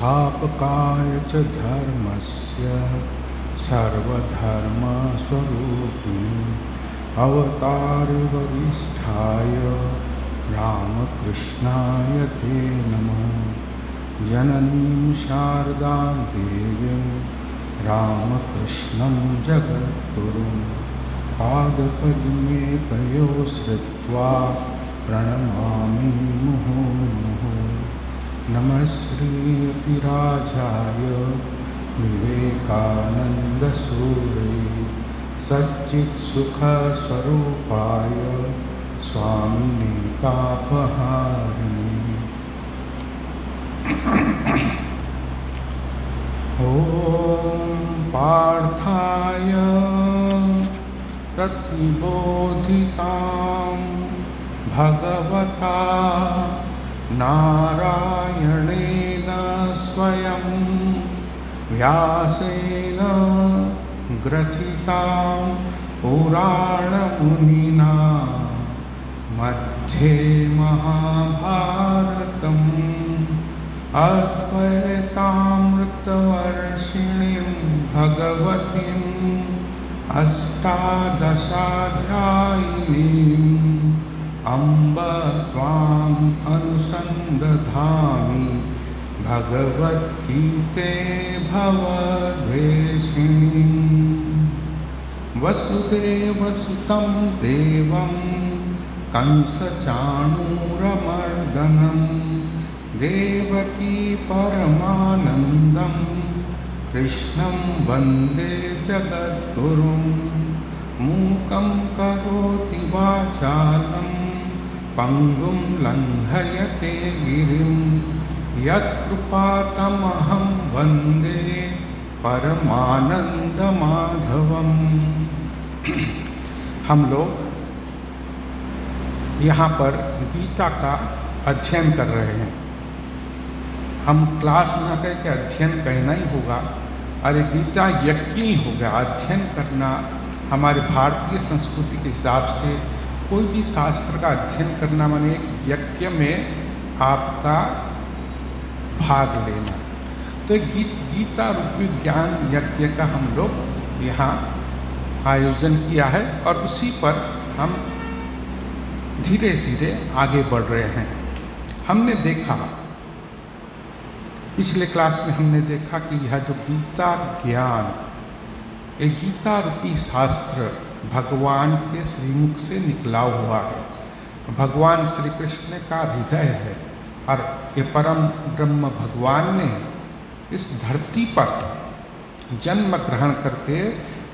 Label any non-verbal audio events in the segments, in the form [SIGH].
संस्थापकाय च धर्मस्य सर्वधर्मस्वरूपिणि अवतारवरिष्ठाय रामकृष्णाय ते नमः। जननीं शारदां देवीं रामकृष्णं जगद्गुरुं पादपद्मे तयो श्रुत्वा प्रणमामि मुहुर्मुहुः नमः श्रीयतिराजाय विवेकानन्दसूरये सच्चित्सुखस्वरूपाय स्वामिने तापहारिणे ॐ पार्थाय प्रतिबोधितां भगवता नारायणेन स्वयं व्यासेन ग्रथितां पुराणमुनिना मध्ये महाभारतम् अद्वैतामृतवर्षिणीं भगवतीम् अष्टादशाध्यायिनीम् अम्ब त्वाम् अनुसन्दधामि भगवद्गीते भवद्वेषिणी। वसुदेवसुतं देवं, कंसचाणूरमर्दनं, देवकी परमानन्दं, कृष्णं वंदे जगद्गुरुं। मूकं करोति वाचालं पङ्गुं लङ्घयते गिरिं। यत्कृपातमहं वंदे परमानंदमाधवम [CLEARS THROAT] हम लोग यहाँ पर गीता का अध्ययन कर रहे हैं। हम क्लास न कह के अध्ययन कहना ही होगा। अरे गीता यज्ञ ही हो गया अध्ययन करना हमारे भारतीय संस्कृति के हिसाब से कोई भी शास्त्र का अध्ययन करना माने यज्ञ में आपका भाग लेना। तो एक गीत, गीता रूपी ज्ञान यज्ञ का हम लोग यहाँ आयोजन किया है और उसी पर हम धीरे धीरे आगे बढ़ रहे हैं। हमने देखा, पिछले क्लास में हमने देखा कि यह जो गीता ज्ञान ये गीता रूपी शास्त्र भगवान के श्रीमुख से निकला हुआ है। भगवान श्री कृष्ण का हृदय है और ये परम ब्रह्म भगवान ने इस धरती पर जन्म ग्रहण करके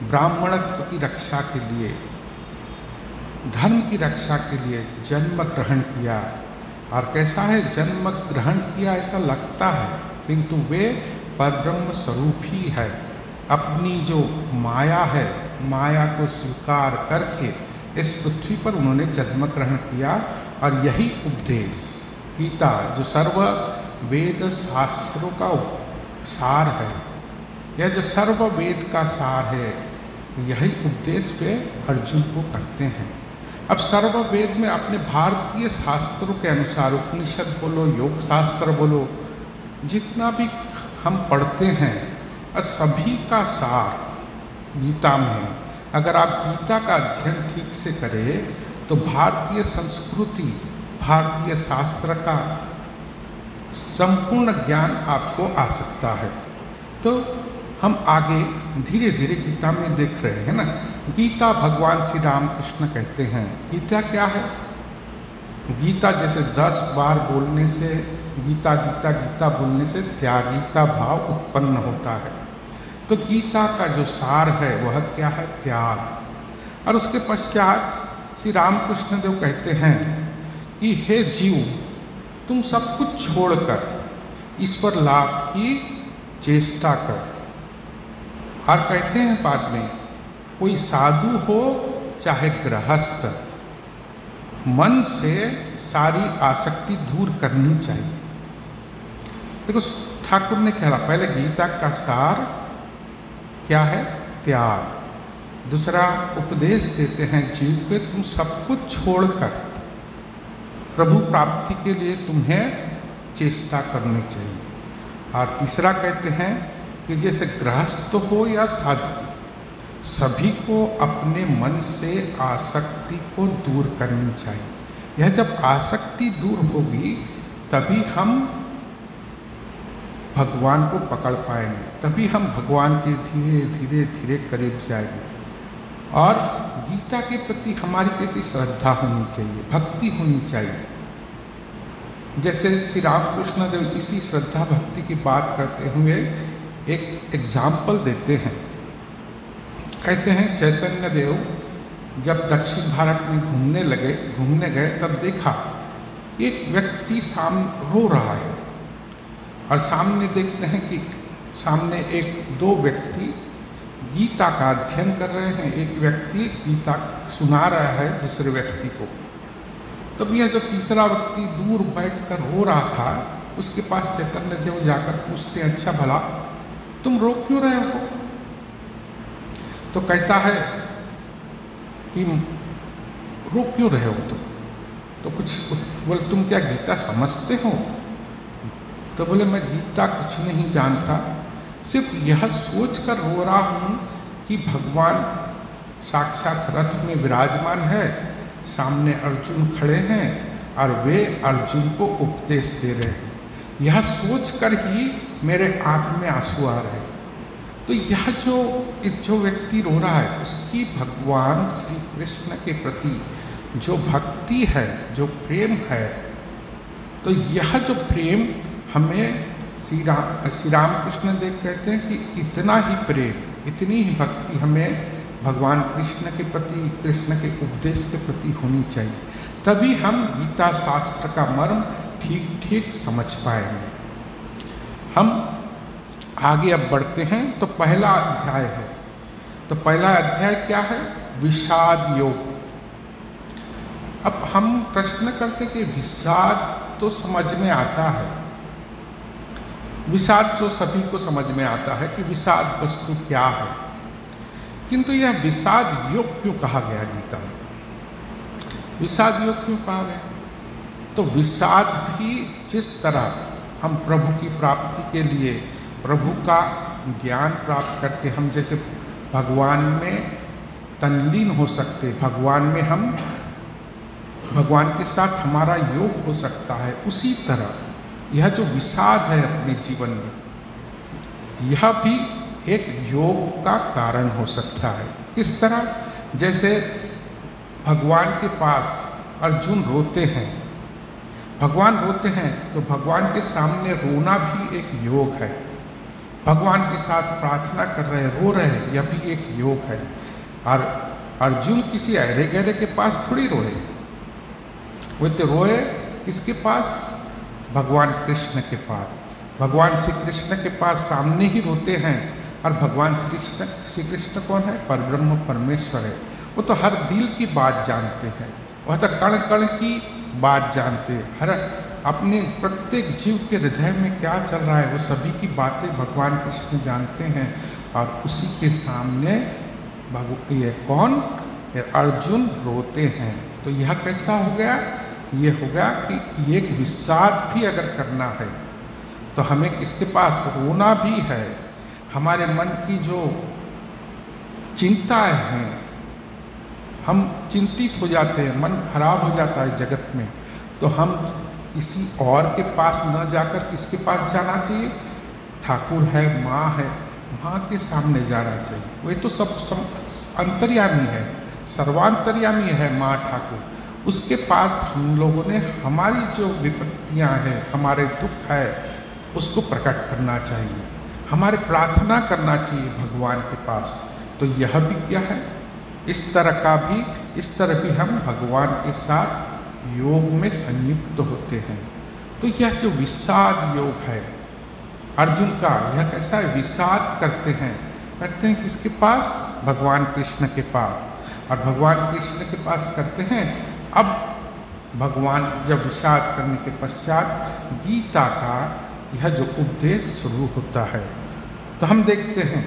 ब्राह्मणत्व की रक्षा के लिए, धर्म की रक्षा के लिए जन्म ग्रहण किया। और कैसा है, जन्म ग्रहण किया ऐसा लगता है, किंतु वे परब्रह्म स्वरूप ही है। अपनी जो माया है माया को स्वीकार करके इस पृथ्वी पर उन्होंने जन्म ग्रहण किया और यही उपदेश गीता, जो सर्व वेद शास्त्रों का सार है यह जो सर्व वेद का सार है, यही उपदेश वे अर्जुन को करते हैं। अब सर्व वेद में अपने भारतीय शास्त्रों के अनुसार, उपनिषद बोलो योग शास्त्र बोलो, जितना भी हम पढ़ते हैं, और सभी का सार गीता में, अगर आप गीता का अध्ययन ठीक से करें तो भारतीय संस्कृति, भारतीय शास्त्र का संपूर्ण ज्ञान आपको आ सकता है। तो हम आगे धीरे धीरे गीता में देख रहे हैं ना, गीता भगवान श्री राम कृष्ण कहते हैं, गीता क्या है? गीता जैसे दस बार बोलने से, गीता गीता गीता बोलने से त्यागी का भाव उत्पन्न होता है। तो गीता का जो सार है, वह क्या है? त्याग। और उसके पश्चात श्री रामकृष्ण देव कहते हैं कि, हे जीव, तुम सब कुछ छोड़कर ईश्वर लाभ की चेष्टा कर। और कहते हैं बाद में, कोई साधु हो, चाहे गृहस्थ, मन से सारी आसक्ति दूर करनी चाहिए। देखो, ठाकुर ने कहा, पहले गीता का सार क्या है? त्याग। दूसरा उपदेश देते हैं जीव के, तुम सब कुछ छोड़कर प्रभु प्राप्ति के लिए तुम्हें चेष्टा करनी चाहिए। और तीसरा कहते हैं कि जैसे गृहस्थ हो या साधु, सभी को अपने मन से आसक्ति को दूर करनी चाहिए। यह जब आसक्ति दूर होगी, तभी हम भगवान को पकड़ पाएँगे। तभी हम भगवान के धीरे धीरे धीरे करीब जाएँगे। और गीता के प्रति हमारी कैसी श्रद्धा होनी चाहिए, भक्ति होनी चाहिए। जैसे श्री रामकृष्ण देव इसी श्रद्धा, भक्ति की बात करते हुए एक एग्ज़ाम्पल देते हैं। कहते हैं, चैतन्य देव, जब दक्षिण भारत में घूमने लगे, घूमने गए, तब देखा एक व्यक्ति सामने रो रहा है। और सामने देखते हैं कि सामने एक दो व्यक्ति गीता का अध्ययन कर रहे हैं। एक व्यक्ति गीता सुना रहा है दूसरे व्यक्ति को। तब यह जो तीसरा व्यक्ति दूर बैठकर रो रहा था, उसके पास चैतन्य देव जाकर पूछते हैं अच्छा भला, तुम रो क्यों रहे हो? तो कहता है कि रो क्यों रहे हो तुम? तो कुछ बोले, तुम क्या गीता समझते हो? तो बोले, मैं गीता कुछ नहीं जानता, सिर्फ़ यह सोच कर रो रहा हूँ कि भगवान साक्षात रथ में विराजमान है, सामने अर्जुन खड़े हैं और वे अर्जुन को उपदेश दे रहे हैं। यह सोच कर ही मेरे आँख में आँसू आ रहे तो यह जो जो व्यक्ति रो रहा है, उसकी भगवान श्री कृष्ण के प्रति जो भक्ति है, जो प्रेम है तो यह जो प्रेम हमें श्री राम श्री रामकृष्ण देव कहते हैं कि इतना ही प्रेम, इतनी ही भक्ति हमें भगवान कृष्ण के प्रति, कृष्ण के उपदेश के प्रति होनी चाहिए। तभी हम गीता शास्त्र का मर्म ठीक ठीक समझ पाएँगे। हम आगे अब बढ़ते हैं तो पहला अध्याय है। तो पहला अध्याय क्या है? विषाद योग। अब हम प्रश्न करते कि विषाद तो समझ में आता है विषाद तो सभी को समझ में आता है कि विषाद वस्तु क्या है। किंतु यह विषाद योग क्यों कहा गया गीता में? विषाद योग क्यों कहा गया? तो विषाद भी जिस तरह हम प्रभु की प्राप्ति के लिए प्रभु का ज्ञान प्राप्त करके हम जैसे भगवान में तनलीन हो सकते, भगवान में हम, भगवान के साथ हमारा योग हो सकता है, उसी तरह यह जो विषाद है अपने जीवन में, यह भी एक योग का कारण हो सकता है। किस तरह? जैसे भगवान के पास अर्जुन रोते हैं। भगवान रोते हैं तो भगवान के सामने रोना भी एक योग है। भगवान के साथ प्रार्थना कर रहे, रो रहे, यह भी एक योग है। और अर्जुन किसी अहरे गहरे के पास थोड़ी रोए। वो तो रोए किसके पास? भगवान कृष्ण के पास। भगवान श्री कृष्ण के पास सामने ही रोते हैं। और भगवान श्री कृष्ण श्री कृष्ण कौन है? परब्रह्म परमेश्वर है। वो तो हर दिल की बात जानते हैं। वह तो कण कण की बात जानते हैं। हर अपने प्रत्येक जीव के हृदय में क्या चल रहा है, वो सभी की बातें भगवान कृष्ण जानते हैं। और उसी के सामने भगव, ये कौन? ये अर्जुन रोते हैं। तो यह कैसा हो गया? ये हो गया कि एक विषाद भी अगर करना है तो हमें किसके पास रोना भी है? हमारे मन की जो चिंताएँ हैं हम चिंतित हो जाते हैं मन खराब हो जाता है जगत में तो हम किसी और के पास न जाकर किसके पास जाना चाहिए? ठाकुर है माँ है माँ के सामने जाना चाहिए। वे तो सब, सब अंतर्यामी है सर्वांतर्यामी है माँ ठाकुर। उसके पास हम लोगों ने हमारी जो विपत्तियाँ हैं, हमारे दुख है, उसको प्रकट करना चाहिए। हमारे प्रार्थना करना चाहिए भगवान के पास। तो यह भी क्या है? इस तरह का भी, इस तरह भी हम भगवान के साथ योग में संयुक्त होते हैं। तो यह जो विषाद योग है, अर्जुन का यह कैसा है विषाद करते हैं? करते हैं किसके पास? भगवान कृष्ण के पास। और भगवान कृष्ण के पास करते हैं अब भगवान जब विषाद करने के पश्चात गीता का यह जो उपदेश शुरू होता है तो हम देखते हैं।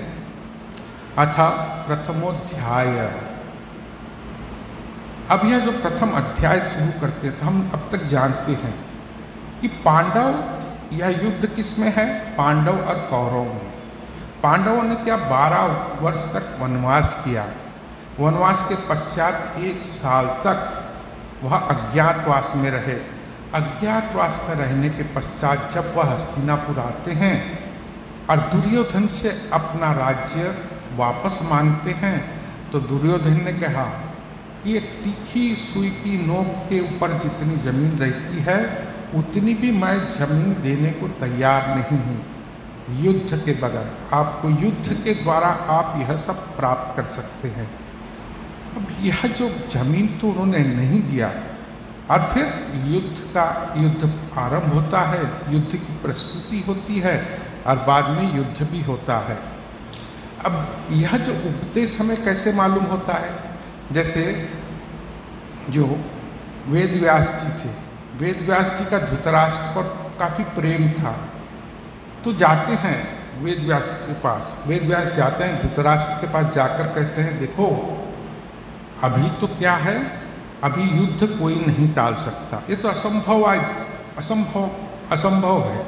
अथा प्रथमोध्याय। अब यह जो प्रथम अध्याय शुरू करते हैं तो हम अब तक जानते हैं कि पांडव, यह युद्ध किसमें है? पांडव और कौरव में। पांडवों ने क्या बारह वर्ष तक वनवास किया? वनवास के पश्चात एक साल तक वह अज्ञातवास में रहे। अज्ञातवास में रहने के पश्चात जब वह हस्तिनापुर आते हैं और दुर्योधन से अपना राज्य वापस मांगते हैं तो दुर्योधन ने कहा कि एक तीखी सुई की नोक के ऊपर जितनी ज़मीन रहती है, उतनी भी मैं ज़मीन देने को तैयार नहीं हूँ। युद्ध के बगैर आपको युद्ध के द्वारा आप यह सब प्राप्त कर सकते हैं। अब यह जो ज़मीन तो उन्होंने नहीं दिया, और फिर युद्ध का युद्ध आरंभ होता है, युद्ध की प्रस्तुति होती है, और बाद में युद्ध भी होता है। अब यह जो उपदेश हमें कैसे मालूम होता है? जैसे जो वेद व्यास जी थे वेद व्यास जी का धृतराष्ट्र पर काफ़ी प्रेम था। तो जाते हैं वेद व्यास के पास वेद व्यास जाते हैं, धृतराष्ट्र के पास जाकर कहते हैं, देखो अभी तो क्या है? अभी युद्ध कोई नहीं टाल सकता। ये तो असंभव असंभव असंभव है।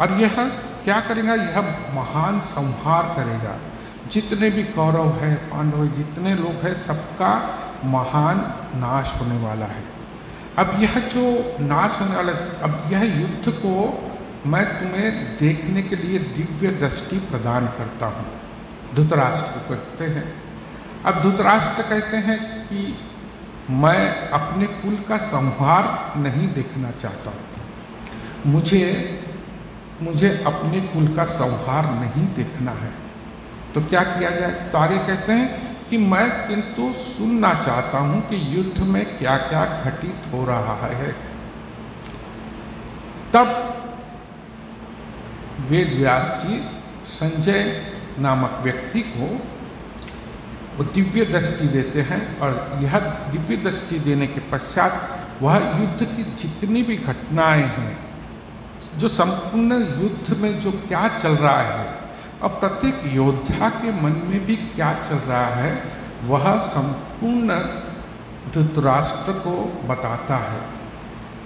और यह क्या करेगा? यह महान संहार करेगा। जितने भी कौरव है, पांडव, जितने लोग हैं, सबका महान नाश होने वाला है। अब यह जो नाश होने वाला, अब यह युद्ध को मैं तुम्हें देखने के लिए दिव्य दृष्टि प्रदान करता हूँ। धुतराष्ट्र को कहते हैं। अब धुतराष्ट्र कहते हैं कि मैं अपने कुल का संहार नहीं देखना चाहता। मुझे मुझे अपने कुल का संहार नहीं देखना है। तो क्या किया जाए? तो आगे कहते हैं कि मैं किंतु सुनना चाहता हूँ कि युद्ध में क्या क्या घटित हो रहा है। तब वेद व्यास जी संजय नामक व्यक्ति को वो दिव्य दृष्टि देते हैं और यह दिव्य दृष्टि देने के पश्चात वह युद्ध की जितनी भी घटनाएँ हैं, जो संपूर्ण युद्ध में जो क्या चल रहा है और प्रत्येक योद्धा के मन में भी क्या चल रहा है, वह संपूर्ण धृतराष्ट्र को बताता है।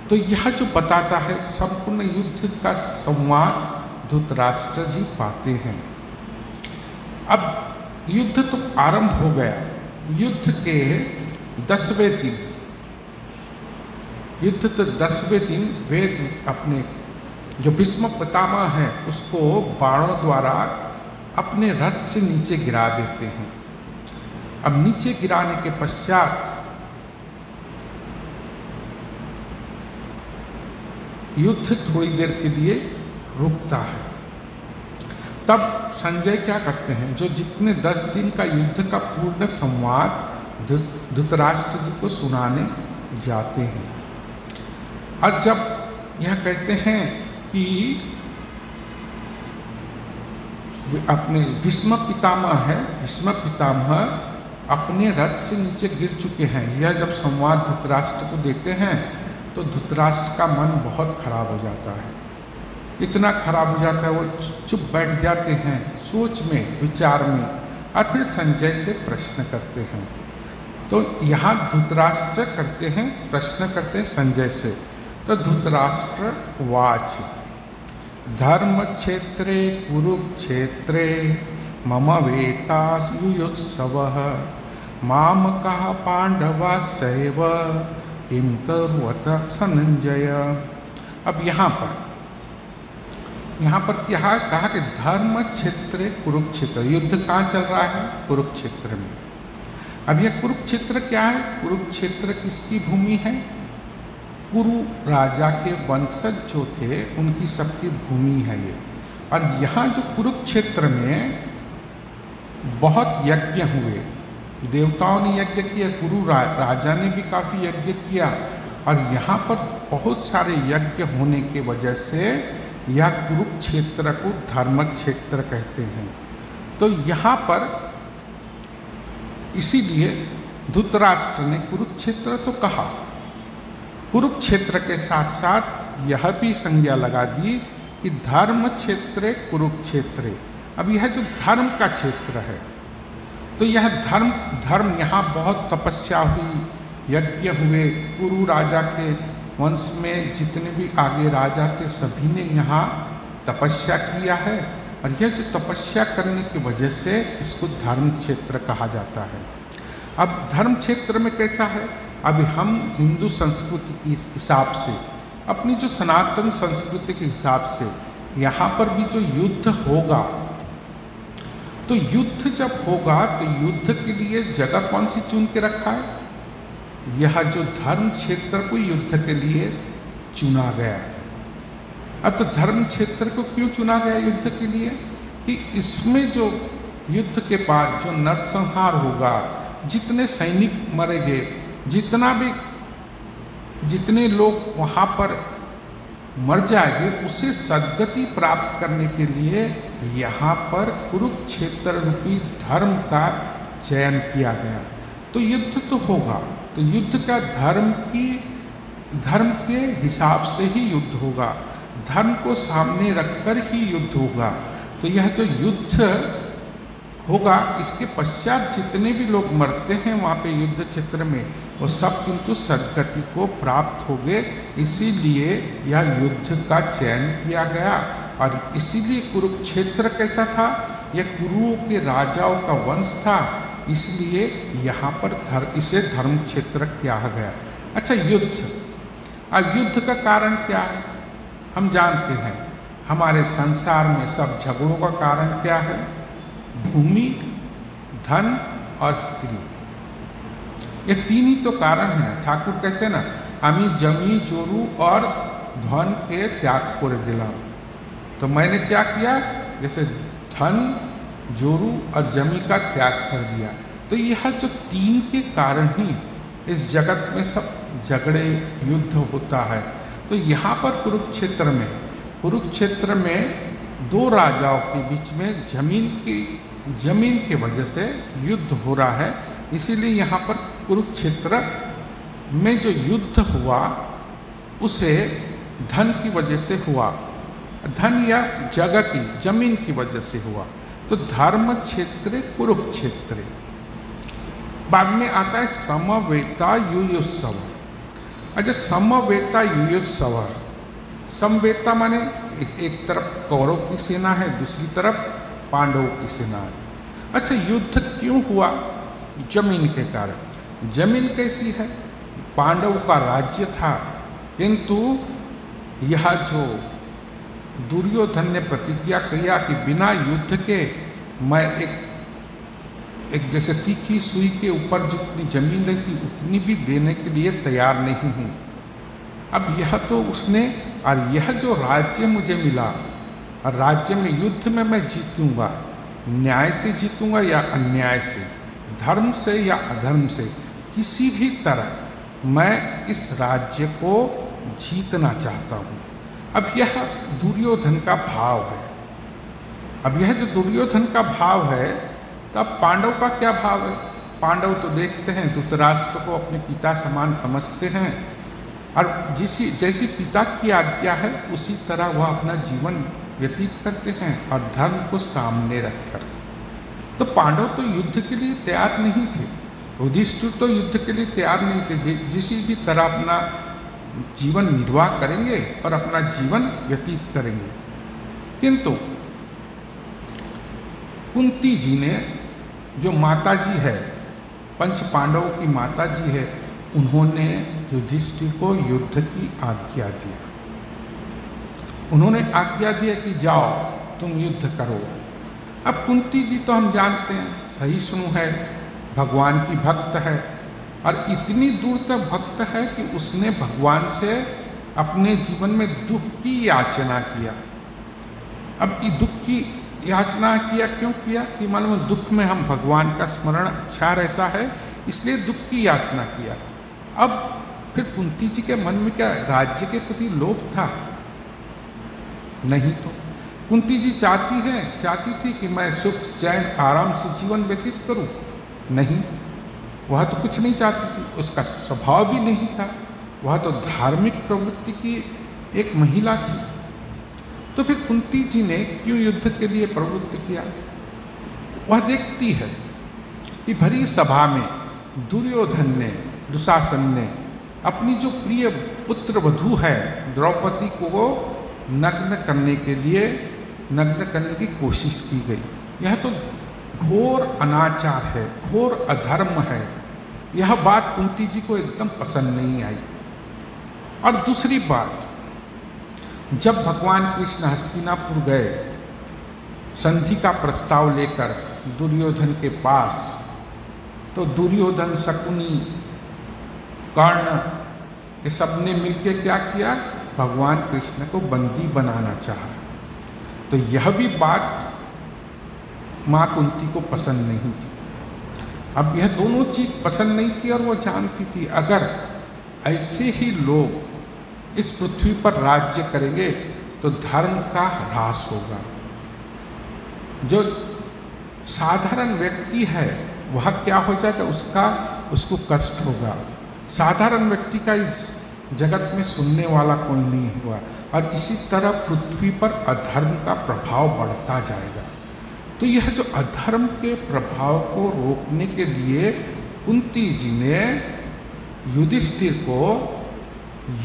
तो यह जो बताता है, संपूर्ण युद्ध का संवाद धृतराष्ट्र जी पाते हैं। अब युद्ध तो आरंभ हो गया। युद्ध के दसवें दिन। युद्ध तो दसवें दिन वेद अपने, जो भीष्म पितामह है, उसको बाणों द्वारा अपने रथ से नीचे गिरा देते हैं। अब नीचे गिराने के पश्चात युद्ध थोड़ी देर के लिए रुकता है। तब संजय क्या करते हैं? जो जितने दस दिन का युद्ध का पूर्ण संवाद धृतराष्ट्र जी को सुनाने जाते हैं। और जब यह कहते हैं कि अपने भीष्म पितामह है, भीष्म पितामह अपने रथ से नीचे गिर चुके हैं। यह जब संवाद धृतराष्ट्र को देते हैं तो धृतराष्ट्र का मन बहुत खराब हो जाता है। इतना खराब हो जाता है, वो चुप बैठ जाते हैं सोच में, विचार में और फिर संजय से प्रश्न करते हैं। तो यहाँ धृतराष्ट्र करते हैं, प्रश्न करते हैं संजय से। तो धृतराष्ट्र वाच धर्म क्षेत्रे, कुरुक्षेत्रे, मम वेता वेतायुत्सव माम कह पांडवा सैव किम संजय अब यहाँ पर यहाँ पर क्या कहा कि धर्म क्षेत्र कुरुक्षेत्र युद्ध कहाँ चल रहा है? कुरुक्षेत्र में। अब यह कुरुक्षेत्र क्या है? कुरुक्षेत्र किसकी भूमि है? कुरु राजा के वंशज जो थे उनकी सबकी भूमि है ये। और यहाँ जो कुरुक्षेत्र में बहुत यज्ञ हुए। देवताओं ने यज्ञ किया गुरु रा, राजा ने भी काफ़ी यज्ञ किया। और यहाँ पर बहुत सारे यज्ञ होने के वजह से यह कुरुक्षेत्र को धर्म क्षेत्र कहते हैं। तो यहाँ पर इसीलिए धुतराष्ट्र ने कुरुक्षेत्र तो कहा। कुरुक्षेत्र के साथ साथ यह भी संज्ञा लगा दी कि धर्म क्षेत्र कुरुक्षेत्र। अब यह जो धर्म का क्षेत्र है तो यह धर्म धर्म यहाँ बहुत तपस्या हुई, यज्ञ हुए, कुरु राजा के वंश में जितने भी आगे राजा थे, सभी ने यहाँ तपस्या किया है। और यह जो तपस्या करने की वजह से इसको धर्म क्षेत्र कहा जाता है। अब धर्म क्षेत्र में कैसा है? अभी हम हिंदू संस्कृति के हिसाब से, अपनी जो सनातन संस्कृति के हिसाब से यहाँ पर भी जो युद्ध होगा तो युद्ध जब होगा तो युद्ध के लिए जगह कौन सी चुन के रखा है? यह जो धर्म क्षेत्र को युद्ध के लिए चुना गया अब तो धर्म क्षेत्र को क्यों चुना गया युद्ध के लिए? कि इसमें जो युद्ध के बाद जो नरसंहार होगा, जितने सैनिक मरेंगे, जितना भी, जितने लोग वहाँ पर मर जाएँगे, उसे सदगति प्राप्त करने के लिए यहाँ पर कुरुक्षेत्र रूपी धर्म का चयन किया गया। तो युद्ध तो होगा। तो युद्ध का धर्म की, धर्म के हिसाब से ही युद्ध होगा। धर्म को सामने रखकर ही युद्ध होगा। तो यह जो युद्ध होगा, इसके पश्चात जितने भी लोग मरते हैं वहाँ पे युद्ध क्षेत्र में, वो सब किंतु सदगति को प्राप्त हो गए। इसीलिए यह युद्ध का चयन किया गया। और इसीलिए कुरुक्षेत्र कैसा था? यह कुरुओं के राजाओं का वंश था। इसलिए यहाँ पर धर, इसे धर्म क्षेत्र कहा गया। अच्छा युद्ध। अब युद्ध का कारण क्या है? हम जानते हैं, हमारे संसार में सब झगड़ों का कारण क्या है? भूमि, धन और स्त्री। ये तीन ही तो कारण है। ठाकुर कहते हैं ना अमी जमी चोरू और धन के त्याग कर दिला। तो मैंने क्या किया? जैसे धन जोरू और जमी का त्याग कर दिया। तो यह जो तीन के कारण ही इस जगत में सब झगड़े, युद्ध होता है। तो यहाँ पर कुरुक्षेत्र में कुरुक्षेत्र में दो राजाओं के बीच में ज़मीन की, ज़मीन के वजह से युद्ध हो रहा है। इसीलिए यहाँ पर कुरुक्षेत्र में जो युद्ध हुआ, उसे धन की वजह से हुआ। धन या जगह की, ज़मीन की वजह से हुआ। तो धर्म क्षेत्र, कुरुक्षेत्र। बाद में आता है समवेता युयोत्सव। अच्छा समवेता युयोत्सव। समवेता माने एक तरफ़ कौरव की सेना है, दूसरी तरफ़ पांडवों की सेना है। अच्छा युद्ध क्यों हुआ? ज़मीन के कारण। ज़मीन कैसी है? पांडव का राज्य था। किंतु यह जो दुर्योधन ने प्रतिज्ञा किया कि बिना युद्ध के मैं एक एक जैसे तीखी सुई के ऊपर जितनी ज़मीन रहती, उतनी भी देने के लिए तैयार नहीं हूँ। अब यह तो उसने, और यह जो राज्य मुझे मिला, और राज्य में युद्ध में मैं जीतूँगा, न्याय से जीतूँगा या अन्याय से, धर्म से या अधर्म से, किसी भी तरह मैं इस राज्य को जीतना चाहता हूँ। अब यह दुर्योधन का भाव है। अब यह जो दुर्योधन का भाव है तब पांडव का क्या भाव है? पांडव तो देखते हैं, धृतराष्ट्र को अपने पिता समान समझते हैं। और जिस, जैसी पिता की आज्ञा है, उसी तरह वह अपना जीवन व्यतीत करते हैं और धर्म को सामने रखकर। तो पांडव तो युद्ध के लिए तैयार नहीं थे। युधिष्ठिर तो युद्ध के लिए तैयार नहीं थे। जिस भी तरह अपना जीवन निर्वाह करेंगे और अपना जीवन व्यतीत करेंगे। किंतु, कुंती जी ने जो माता जी है, पंच पांडवों की माता जी है, उन्होंने युधिष्ठिर को युद्ध की आज्ञा दिया उन्होंने आज्ञा दिया कि जाओ, तुम युद्ध करो। अब कुंती जी तो हम जानते हैं सही सुनो है, भगवान की भक्त है। और इतनी दूर तक भक्त है कि उसने भगवान से अपने जीवन में दुख की याचना किया। अब ये दुख की याचना किया क्यों किया? कि मालूम दुख में हम भगवान का स्मरण अच्छा रहता है, इसलिए दुख की याचना किया। अब फिर कुंती जी के मन में क्या राज्य के प्रति लोभ था? नहीं तो। कुंती जी चाहती है, चाहती थी कि मैं सुख, चैन, आराम से जीवन व्यतीत करूँ। नहीं। वह तो कुछ नहीं चाहती थी। उसका स्वभाव भी नहीं था। वह तो धार्मिक प्रवृत्ति की एक महिला थी। तो फिर कुंती जी ने क्यों युद्ध के लिए प्रवृत्त किया? वह देखती है कि भरी सभा में दुर्योधन ने, दुशासन ने अपनी जो प्रिय पुत्र वधु है, द्रौपदी को वो नग्न करने के लिए, नग्न करने की कोशिश की गई। यह तो घोर अनाचार है, घोर अधर्म है। यह बात कुंती जी को एकदम पसंद नहीं आई। और दूसरी बात, जब भगवान कृष्ण हस्तिनापुर गए, संधि का प्रस्ताव लेकर दुर्योधन के पास तो दुर्योधन, शकुनी, कर्ण, ये सबने मिलकर क्या किया? भगवान कृष्ण को बंदी बनाना चाहा। तो यह भी बात माँ कुंती को पसंद नहीं थी। अब यह दोनों चीज़ पसंद नहीं थी और वो जानती थी, अगर ऐसे ही लोग इस पृथ्वी पर राज्य करेंगे तो धर्म का ह्रास होगा। जो साधारण व्यक्ति है, वह क्या हो जाएगा? उसका, उसको कष्ट होगा। साधारण व्यक्ति का इस जगत में सुनने वाला कोई नहीं हुआ। और इसी तरह पृथ्वी पर अधर्म का प्रभाव बढ़ता जाएगा। तो यह जो अधर्म के प्रभाव को रोकने के लिए कुंती जी ने युधिष्ठिर को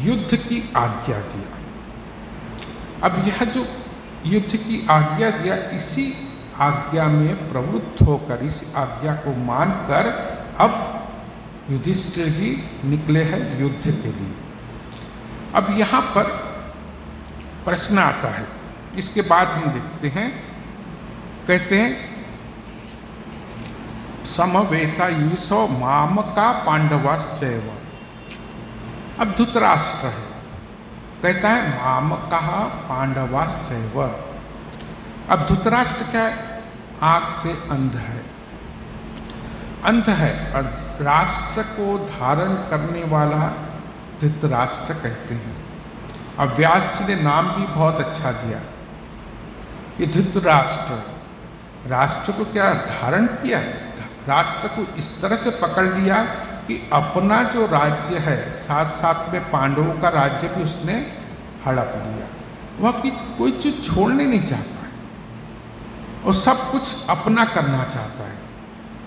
युद्ध की आज्ञा दिया। अब यह जो युद्ध की आज्ञा दिया, इसी आज्ञा में प्रवृत्त होकर, इस आज्ञा को मानकर अब युधिष्ठिर जी निकले हैं युद्ध के लिए। अब यहाँ पर प्रश्न आता है, इसके बाद हम देखते हैं कहते हैं, समवेता ईसो माम का पांडवाश्चैव। अब धुतराष्ट्र है। कहता है, माम कहा पांडवाश्चैव। अब धुतराष्ट्र क्या है? आँख से अंध है। अंध है। और राष्ट्र को धारण करने वाला धृतराष्ट्र कहते हैं। अब व्यास ने नाम भी बहुत अच्छा दिया। ये धृतराष्ट्र। राष्ट्र को क्या धारण किया? राष्ट्र को इस तरह से पकड़ लिया कि अपना जो राज्य है साथ साथ में पांडवों का राज्य भी उसने हड़प लिया। वह कोई चीज़ छोड़ने नहीं चाहता है और सब कुछ अपना करना चाहता है।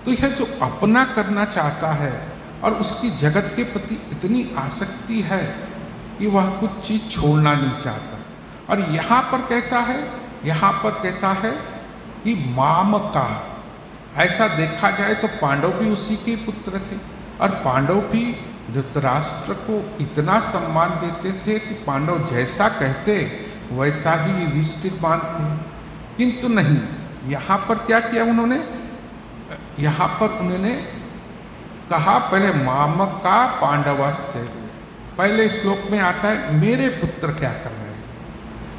तो यह जो अपना करना चाहता है और उसकी जगत के प्रति इतनी आसक्ति है कि वह कुछ चीज़ छोड़ना नहीं चाहता। और यहाँ पर कैसा है? यहाँ पर कहता है कि माम का, ऐसा देखा जाए तो पांडव भी उसी के पुत्र थे। और पांडव भी धृतराष्ट्र को इतना सम्मान देते थे कि पांडव जैसा कहते, वैसा ही युधिष्ठिर मानते किंतु नहीं, यहाँ पर क्या किया उन्होंने? यहाँ पर उन्होंने कहा, पहले मामक का पांडवाश्चर्य पहले श्लोक में आता है, मेरे पुत्र क्या कर रहे हैं?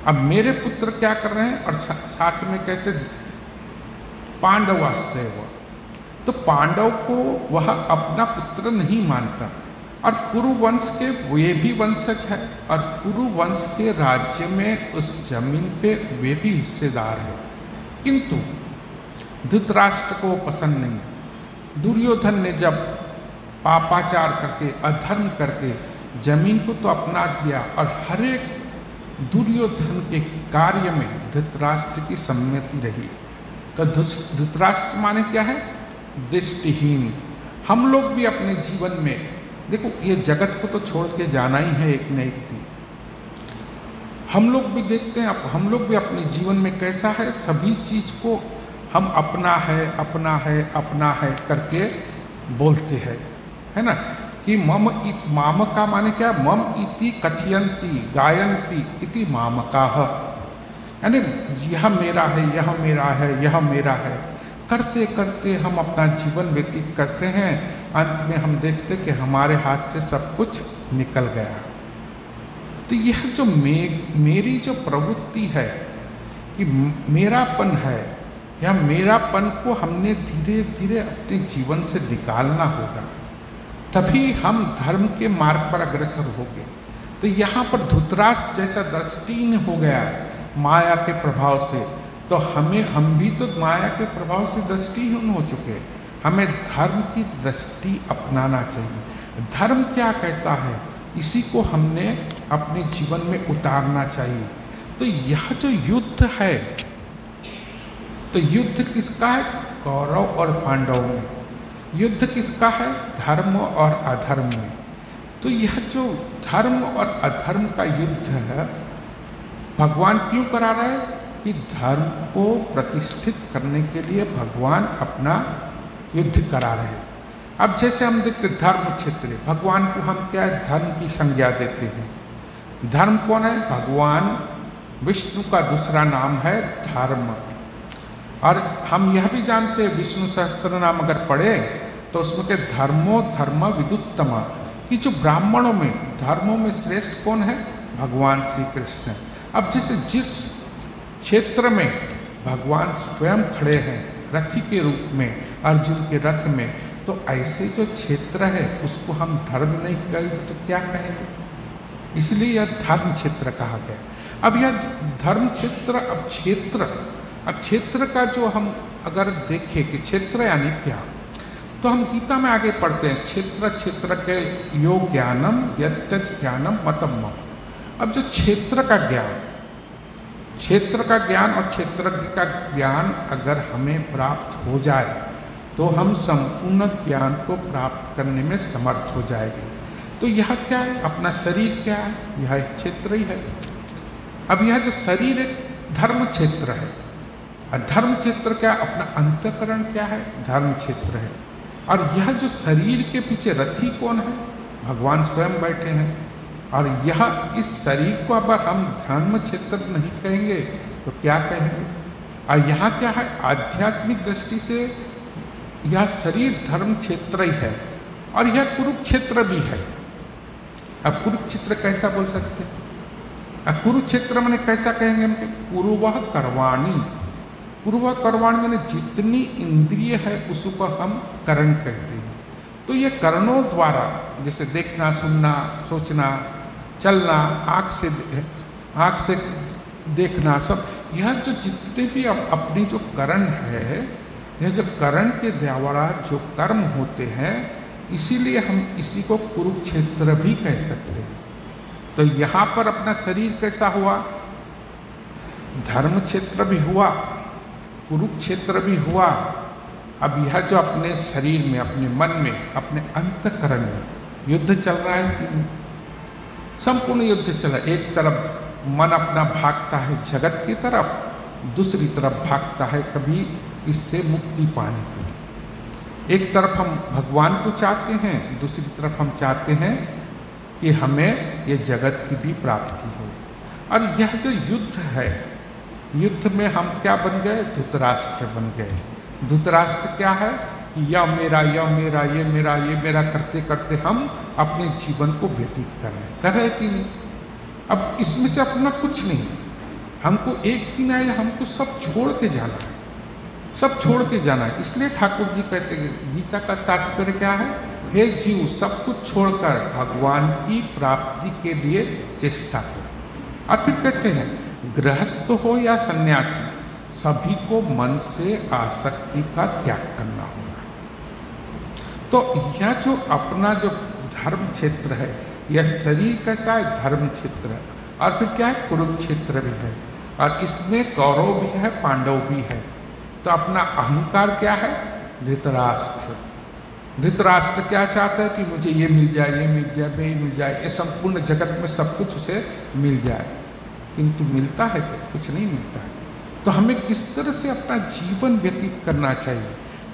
अब मेरे पुत्र क्या कर रहे हैं? और साथ में कहते पांडवाश्चर्य तो पांडव को वह अपना पुत्र नहीं मानता और कुरु वंश के, वे भी वंशज है और कुरु वंश के राज्य में उस ज़मीन पे वे भी हिस्सेदार है। किंतु धृतराष्ट्र को पसंद नहीं। दुर्योधन ने जब पापाचार करके, अधर्म करके ज़मीन को तो अपना दिया और हर एक दुर्योधन के कार्य में धृतराष्ट्र की सम्मति रही। तो धृतराष्ट्र माने क्या है? दृष्टिहीन। हम लोग भी अपने जीवन में देखो, ये जगत को तो छोड़ के जाना ही है एक न एक दिन। हम लोग भी देखते हैं, हम लोग भी अपने जीवन में कैसा है? सभी चीज़ को हम अपना है अपना है अपना है करके बोलते हैं। है ना? कि मम माम का माने क्या? मम इति कथियंती गायंती इति माम का यानी यह मेरा है यह मेरा है यह मेरा है। करते करते हम अपना जीवन व्यतीत करते हैं। अंत में हम देखते कि हमारे हाथ से सब कुछ निकल गया। तो यह जो मे, मेरी जो प्रवृत्ति है कि मेरापन है या मेरापन को हमने धीरे धीरे अपने जीवन से निकालना होगा तभी हम धर्म के मार्ग पर अग्रसर हो गए तो यहाँ पर धुतरास जैसा दृष्टिहीन हो गया। माया के प्रभाव से। तो हमें, हम भी तो माया के प्रभाव से दृष्टिहीन हो चुके हमें धर्म की दृष्टि अपनाना चाहिए। धर्म क्या कहता है? इसी को हमने अपने जीवन में उतारना चाहिए। तो यह जो युद्ध है तो युद्ध किसका है? कौरव और पांडव में। युद्ध किसका है? धर्म और अधर्म में। तो यह जो धर्म और अधर्म का युद्ध है भगवान क्यों करा रहे हैं? कि धर्म को प्रतिष्ठित करने के लिए भगवान अपना युद्ध करा रहे हैं। अब जैसे हम देखते धर्म क्षेत्र भगवान को हम क्या है? धर्म की संज्ञा देते हैं। धर्म कौन है? भगवान विष्णु का दूसरा नाम है धर्म। और हम यह भी जानते हैं, विष्णु सहस्त्र नाम अगर पढ़े तो उसमें के धर्मो धर्म विदुत्तम। कि जो ब्राह्मणों में, धर्मों में श्रेष्ठ कौन है? भगवान श्री कृष्ण। अब जैसे जिस क्षेत्र में भगवान स्वयं खड़े हैं, रथी के रूप में, अर्जुन के रथ में तो ऐसे जो क्षेत्र है, उसको हम धर्म नहीं करेंगे तो क्या कहेंगे? इसलिए यह धर्म क्षेत्र कहा गया अब यह धर्म क्षेत्र, अब क्षेत्र अब क्षेत्र का जो हम अगर देखें कि क्षेत्र यानी क्या तो हम गीता में आगे पढ़ते हैं, क्षेत्र क्षेत्र के योग ज्ञानम यत्यज ज्ञानम मतम अब जो क्षेत्र का ज्ञान, क्षेत्र का ज्ञान और क्षेत्र का ज्ञान अगर हमें प्राप्त हो जाए तो हम संपूर्ण ज्ञान को प्राप्त करने में समर्थ हो जाएँगे। तो यह क्या है? अपना शरीर क्या है? यह एक क्षेत्र ही है। अब यह जो शरीर एक धर्म क्षेत्र है। धर्म क्षेत्र क्या अपना अंतकरण क्या है? धर्म क्षेत्र है। और यह जो शरीर के पीछे रथी कौन है? भगवान स्वयं बैठे हैं। और यह इस शरीर को अगर हम धर्म क्षेत्र नहीं कहेंगे तो क्या कहेंगे? और यहाँ क्या है? आध्यात्मिक दृष्टि से यह शरीर धर्म क्षेत्र ही है और यह कुरुक्षेत्र भी है। अब कुरुक्षेत्र कैसा बोल सकते हैं? कुरुक्षेत्र मैंने कैसा कहेंगे हम कुरुवह करवाणी। कुरुवह करवाणी मैंने जितनी इंद्रिय है, उसको हम करण कहते हैं। तो ये करणों द्वारा, जैसे देखना, सुनना, सोचना चलना, आँख से आँख से देखना, सब। यह जो जितने भी अपनी जो करण है, यह जो करण के द्वारा जो कर्म होते हैं, इसीलिए हम इसी को कुरुक्षेत्र भी कह सकते हैं। तो यहाँ पर अपना शरीर कैसा हुआ? धर्म क्षेत्र भी हुआ, कुरुक्षेत्र भी हुआ। अब यह जो अपने शरीर में, अपने मन में, अपने अंतकरण में युद्ध चल रहा है संपूर्ण युद्ध चला। एक तरफ़ मन अपना भागता है जगत की तरफ़, दूसरी तरफ़ भागता है कभी इससे मुक्ति पाने के लिए। एक तरफ़ हम भगवान को चाहते हैं, दूसरी तरफ़ हम चाहते हैं कि हमें ये जगत की भी प्राप्ति हो। और यह जो युद्ध है, युद्ध में हम क्या बन गए? धुतराष्ट्र बन गए। धुतराष्ट्र क्या है? या मेरा या मेरा, ये मेरा ये मेरा, करते करते हम अपने जीवन को व्यतीत कर रहे कर रहे कि नहीं अब इसमें से अपना कुछ नहीं। हमको एक दिन आया हमको सब छोड़ के जाना है। सब छोड़ के जाना है। इसलिए ठाकुर जी कहते हैं गीता का तात्पर्य क्या है? हे जीव, सब कुछ छोड़कर भगवान की प्राप्ति के लिए चेष्टा करो। और फिर कहते हैं, गृहस्थ हो या सन्यासी, सभी को मन से आसक्ति का त्याग करना। तो यह जो अपना जो धर्म क्षेत्र है, यह शरीर का है धर्म क्षेत्र है, और फिर क्या है? कुरुक्षेत्र भी है, और इसमें कौरव भी है, पांडव भी है। तो अपना अहंकार क्या है? धृतराष्ट्र। धृतराष्ट्र क्या चाहता है कि मुझे ये मिल जाए, ये मिल जाए वे मिल जाए, ये संपूर्ण जगत में सब कुछ उसे मिल जाए। किंतु मिलता है कुछ नहीं मिलता है। तो हमें किस तरह से अपना जीवन व्यतीत करना चाहिए?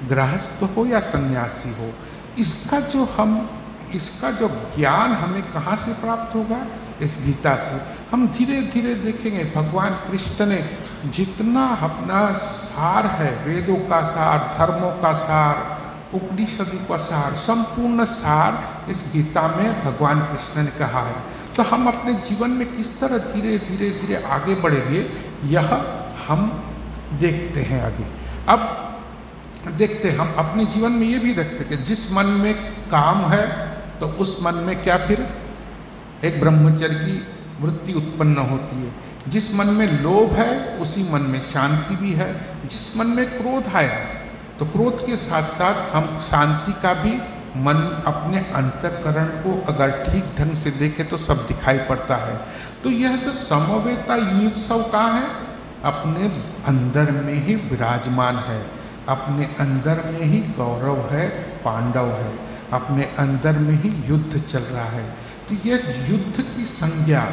गृहस्थ हो या सन्यासी हो, इसका जो हम, इसका जो ज्ञान हमें कहाँ से प्राप्त होगा? इस गीता से। हम धीरे धीरे देखेंगे, भगवान कृष्ण ने जितना अपना सार है, वेदों का सार, धर्मों का सार, उपनिषदों का सार, संपूर्ण सार इस गीता में भगवान कृष्ण ने कहा है। तो हम अपने जीवन में किस तरह धीरे धीरे धीरे आगे बढ़ेंगे, यह हम देखते हैं आगे। अब देखते हम अपने जीवन में ये भी देखते कि जिस मन में काम है तो उस मन में क्या फिर? एक ब्रह्मचर्य की वृत्ति उत्पन्न होती है। जिस मन में लोभ है, उसी मन में शांति भी है। जिस मन में क्रोध आया तो क्रोध के साथ साथ हम शांति का भी मन अपने अंतकरण को अगर ठीक ढंग से देखे तो सब दिखाई पड़ता है। तो यह जो समवेता युत्सव कहाँ है? अपने अंदर में ही विराजमान है। अपने अंदर में ही गौरव है, पांडव है, अपने अंदर में ही युद्ध चल रहा है। तो यह युद्ध की संज्ञा,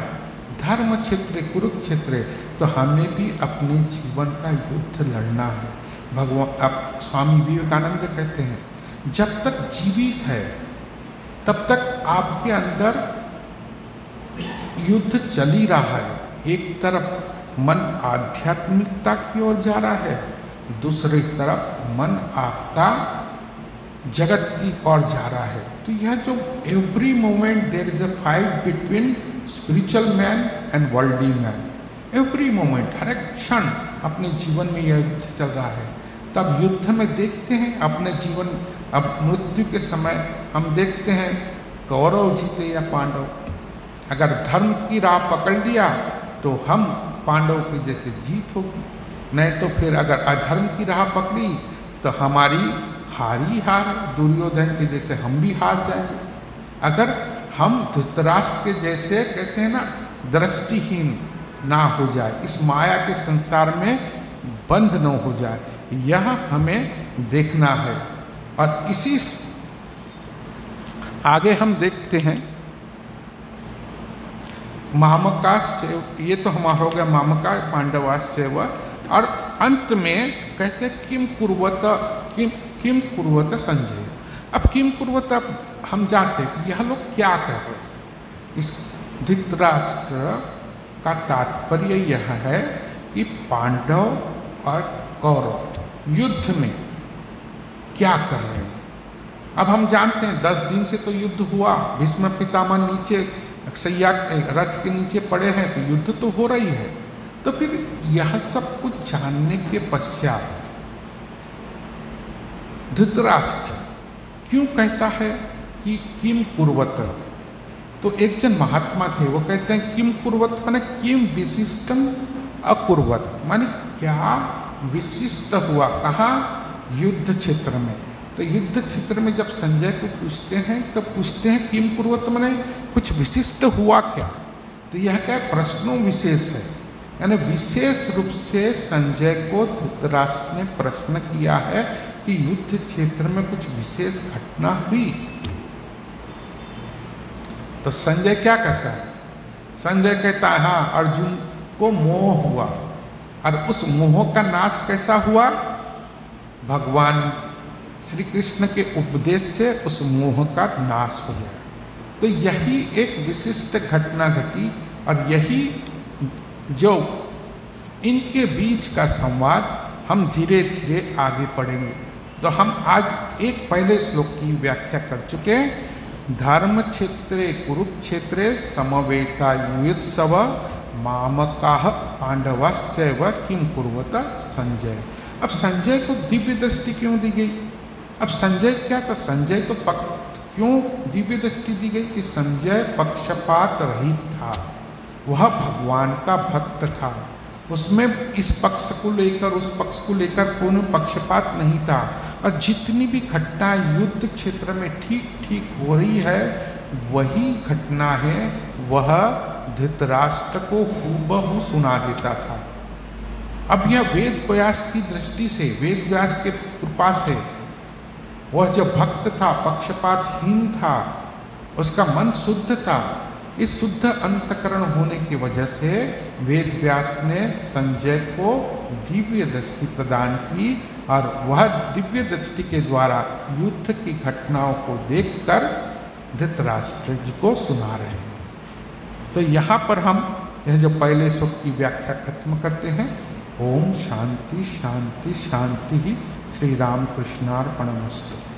धर्म क्षेत्र, कुरुक्षेत्र तो हमें भी अपने जीवन का युद्ध लड़ना है। भगवान, अब स्वामी विवेकानंद कहते हैं, जब तक जीवित है, तब तक आपके अंदर युद्ध चल ही रहा है। एक तरफ़ मन आध्यात्मिकता की ओर जा रहा है दूसरी तरफ़ मन आपका जगत की ओर जा रहा है। तो यह जो every moment there is a fight between spiritual man and worldly man every moment हर एक क्षण अपने जीवन में यह युद्ध चल रहा है। तब युद्ध में देखते हैं, अपने जीवन, अब मृत्यु के समय हम देखते हैं, कौरव जीते या पांडव। अगर धर्म की राह पकड़ लिया तो हम पांडव की जैसे जीत होगी। नहीं तो फिर अगर अधर्म की राह पकड़ी तो हमारी हारी हार दुर्योधन के जैसे हम भी हार जाएँगे। अगर हम धृतराष्ट्र के जैसे कैसे है ना दृष्टिहीन ना हो जाए, इस माया के संसार में बंद न हो जाए, यह हमें देखना है। और इसी आगे हम देखते हैं। मामकाश्च ये तो हमारा हो गया मामका पांडवाश्च और अंत में कहते हैं, किम कुर्वत, किम किम कुर्वत संजय। अब किम कुर्वत, अब हम जानते हैं यह लोग क्या कर रहे इस धृतराष्ट्र का तात्पर्य यह है कि पांडव और कौरव युद्ध में क्या कर रहे हैं। अब हम जानते हैं, दस दिन से तो युद्ध हुआ, भीष्म पितामह नीचे सैया रथ के नीचे पड़े हैं तो युद्ध तो हो रही है। तो फिर यह सब कुछ जानने के पश्चात धृतराष्ट्र क्यों कहता है कि किम कुर्वत? तो एक जन महात्मा थे, वो कहते हैं, किम कुर्वत माने किम विशिष्टम अकुर्वत। माने क्या विशिष्ट हुआ? कहा? युद्ध क्षेत्र में। तो युद्ध क्षेत्र में जब संजय को पूछते हैं तो पूछते हैं, किम कुर्वत मैंने कुछ विशिष्ट हुआ क्या? तो यह क्या प्रश्नों विशेष है। यानी विशेष रूप से संजय को धृतराष्ट्र ने प्रश्न किया है कि युद्ध क्षेत्र में कुछ विशेष घटना हुई। तो संजय क्या कहता है? संजय कहता है हाँ अर्जुन को मोह हुआ। और उस मोह का नाश कैसा हुआ? भगवान श्री कृष्ण के उपदेश से उस मोह का नाश हो गया। तो यही एक विशिष्ट घटना घटी और यही जो इनके बीच का संवाद हम धीरे धीरे आगे पढ़ेंगे तो हम आज एक पहले श्लोक की व्याख्या कर चुके हैं। धर्म क्षेत्र, कुरुक्षेत्रे, समवेता युत्सव मामका पांडवाश्चैव किम कुर्वत संजय। अब संजय को दिव्य दृष्टि क्यों दी गई? अब संजय क्या था? संजय को पक क्यों दिव्य दृष्टि दी गई कि संजय पक्षपात रहित था? वह भगवान का भक्त था। उसमें इस पक्ष को लेकर, उस पक्ष को लेकर कोई पक्षपात नहीं था। और जितनी भी घटना युद्ध क्षेत्र में ठीक ठीक हो रही है, वही घटना है, वह धृतराष्ट्र को हूबहू सुना देता था। अब यह वेद व्यास की दृष्टि से वेद व्यास के कृपा से, वह जो भक्त था, पक्षपातहीन था, उसका मन शुद्ध था इस शुद्ध अंतकरण होने की वजह से वेद व्यास ने संजय को दिव्य दृष्टि प्रदान की और वह दिव्य दृष्टि के द्वारा युद्ध की घटनाओं को देखकर धृतराष्ट्र जी को सुना रहे हैं। तो यहाँ पर हम यह जो पहले सुख की व्याख्या खत्म करते हैं, ओम शांति शांति शांति ही श्री राम कृष्णार्पणमस्तु